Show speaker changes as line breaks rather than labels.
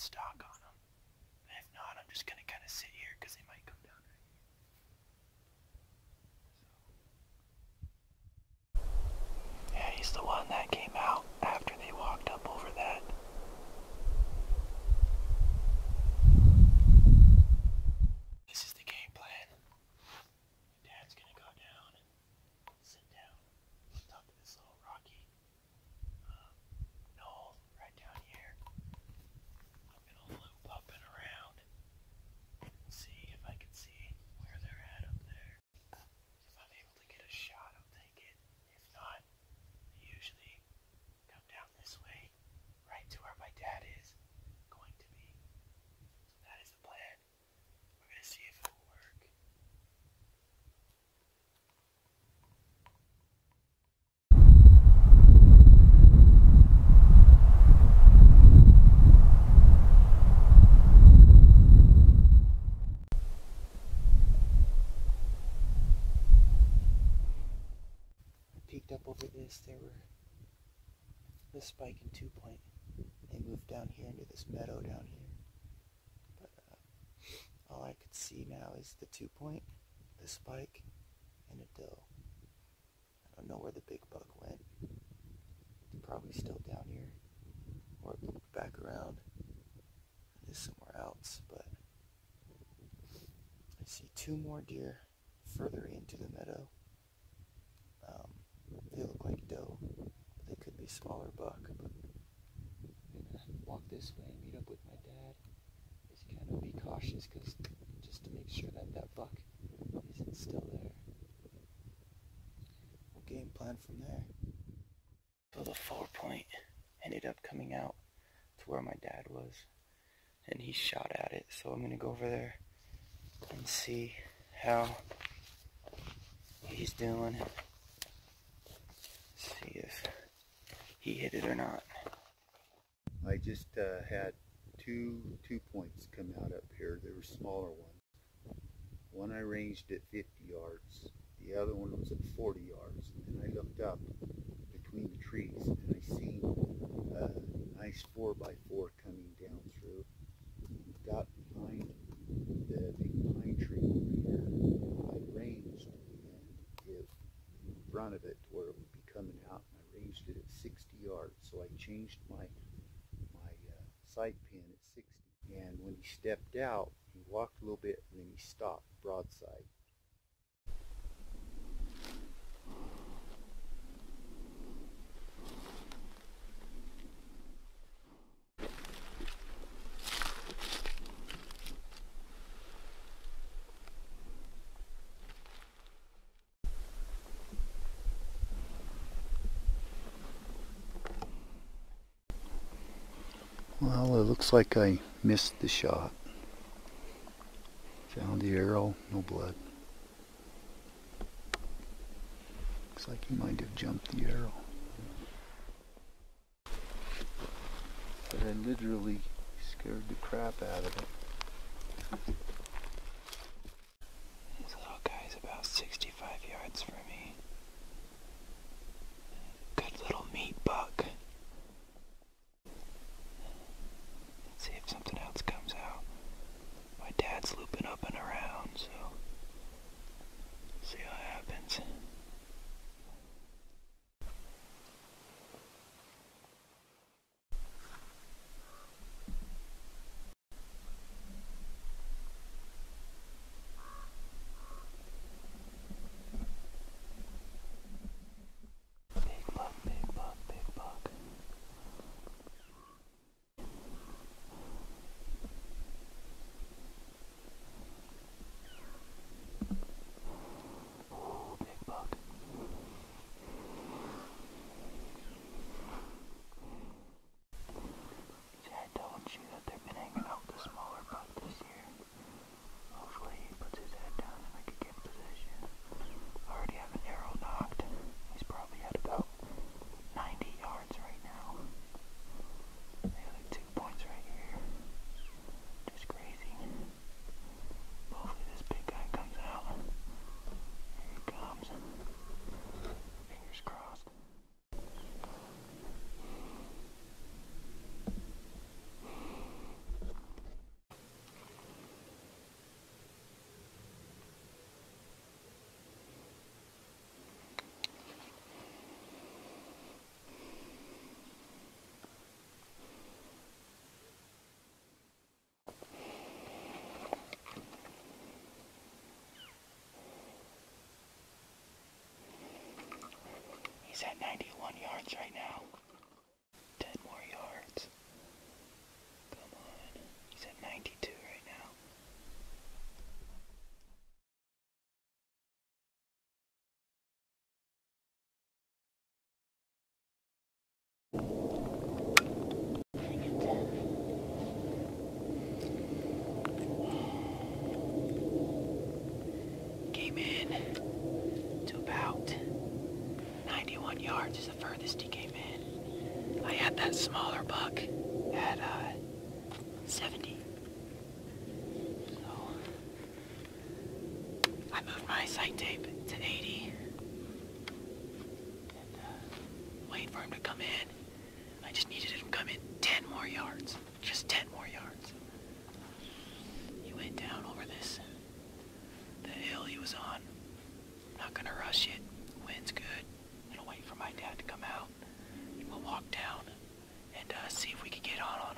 stock on them. But if not, I'm just gonna kind of sit here because they might come down right here. Yeah, he's the one that came out after they walked up over that. This is the game plan. Dad's gonna go down and sit down on top of this little rocky um, knoll right down here. I'm gonna loop up and around and see if I can see where they're at up there. If I'm able to get a shot, I'll take it. If not, I usually come down this way, right to where my dad is going to be. So that is the plan. We're gonna see if it will work. I peeked up over this. There were the spike and two point. They moved down here into this meadow down here. But uh, all I could see now is the two point, the spike, and a doe. I don't know where the big buck went. It's probably still down here, or back around. It is somewhere else, but I see two more deer further into the meadow. Um, they look like doe, be smaller buck. But walk this way and meet up with my dad. Just kind of be cautious, cause just to make sure that that buck isn't still there. We'll game plan from there. So the four point ended up coming out to where my dad was, and he shot at it. So I'm gonna go over there and see how he's doing. See if he hit it or not.
I just uh, had two two points come out up here. They were smaller ones. One I ranged at 50 yards. The other one was at 40 yards. And I looked up between the trees and I seen a nice 4 by 4 coming down through. Got behind the big pine tree over here. I ranged and it in front of it where it would be coming out and I ranged it at 60 yards. So I changed uh, sight pin at 60. And when he stepped out, he walked a little bit and then he stopped broadside. Well, it looks like I missed the shot. Found the arrow, no blood. Looks like he might have jumped the arrow. But I literally scared the crap out of it.
This little guy's about 65 yards from me. Right now. 10 more yards. Come on. He's at 92 right now. Came in to about 91 yards is the furthest he came in. I had that smaller buck at uh, 70. So I moved my sight tape to 80. And uh, wait for him to come in. I just needed him to come in 10 more yards. Just 10 more yards. He went down over this, the hill he was on. Not gonna rush it. Wind's good. Gonna wait for my dad to come out. We'll walk down and uh, see if we can get on